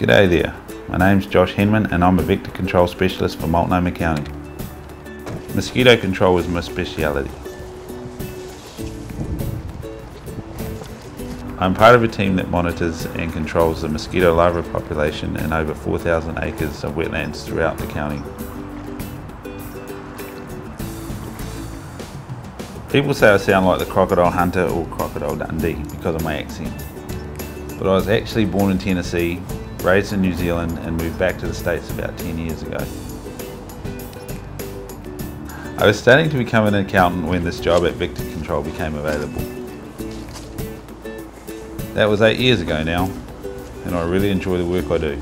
G'day there, my name's Josh Henman and I'm a vector control specialist for Multnomah County. Mosquito control is my speciality. I'm part of a team that monitors and controls the mosquito larva population in over 4,000 acres of wetlands throughout the county. People say I sound like the Crocodile Hunter or Crocodile Dundee because of my accent. But I was actually born in Tennessee, raised in New Zealand and moved back to the States about 10 years ago. I was starting to become an accountant when this job at Vector Control became available. That was eight years ago now, and I really enjoy the work I do.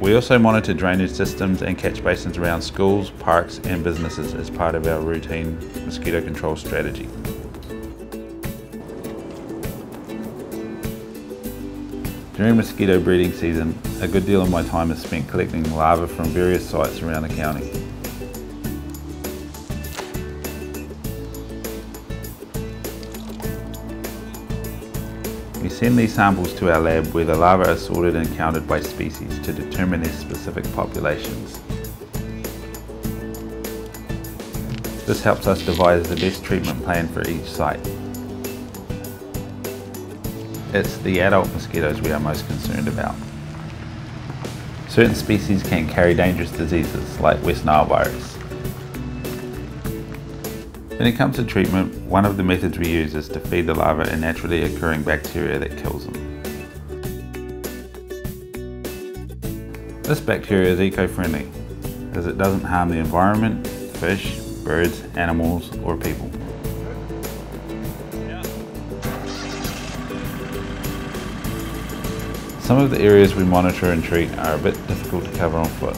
We also monitor drainage systems and catch basins around schools, parks and businesses as part of our routine mosquito control strategy. During mosquito breeding season, a good deal of my time is spent collecting larvae from various sites around the county. We send these samples to our lab where the larvae are sorted and counted by species to determine their specific populations. This helps us devise the best treatment plan for each site. It's the adult mosquitoes we are most concerned about. Certain species can carry dangerous diseases like West Nile virus. When it comes to treatment, one of the methods we use is to feed the larvae a naturally occurring bacteria that kills them. This bacteria is eco-friendly, as it doesn't harm the environment, fish, birds, animals or people. Some of the areas we monitor and treat are a bit difficult to cover on foot.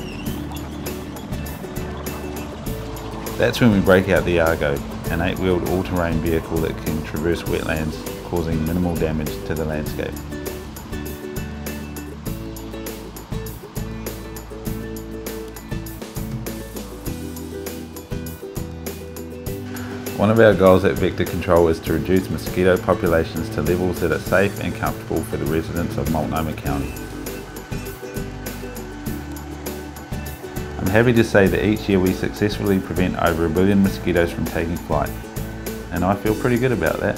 That's when we break out the Argo, an eight-wheeled all-terrain vehicle that can traverse wetlands, causing minimal damage to the landscape. One of our goals at Vector Control is to reduce mosquito populations to levels that are safe and comfortable for the residents of Multnomah County. I'm happy to say that each year we successfully prevent over a billion mosquitoes from taking flight, and I feel pretty good about that.